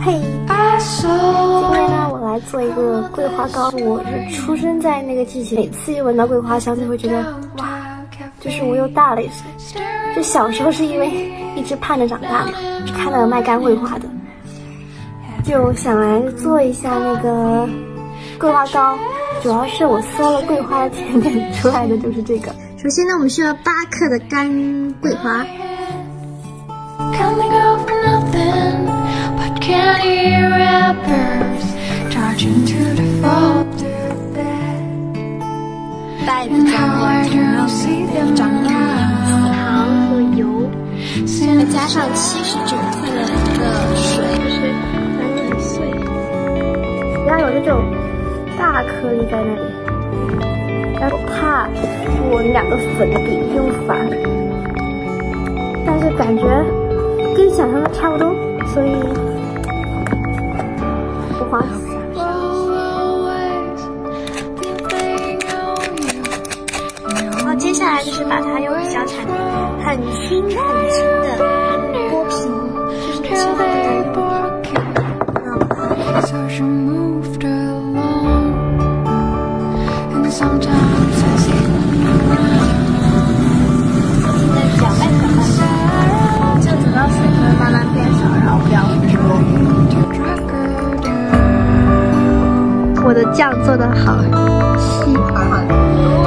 嘿，今天呢，我来做一个桂花糕。我是出生在那个季节，每次一闻到桂花香，就会觉得哇，就是我又大了一岁。就小时候是因为一直盼着长大嘛，看到卖干桂花的，就想来做一下那个桂花糕。主要是我搜了桂花的甜点出来的就是这个。首先呢，我们需要八克的干桂花。袋子装了调料水、长盐、糖和油，再加上七十九克的水，水反正很碎。不要有这种大颗粒在那里，要怕我两个粉饼用反，但是感觉跟想象的差不多，所以不慌。就是把它用小铲子很轻很轻的剥皮，就是切块。那我们再搅拌搅拌，就等到水分慢慢变少，然后不要我的酱做的好细，好好。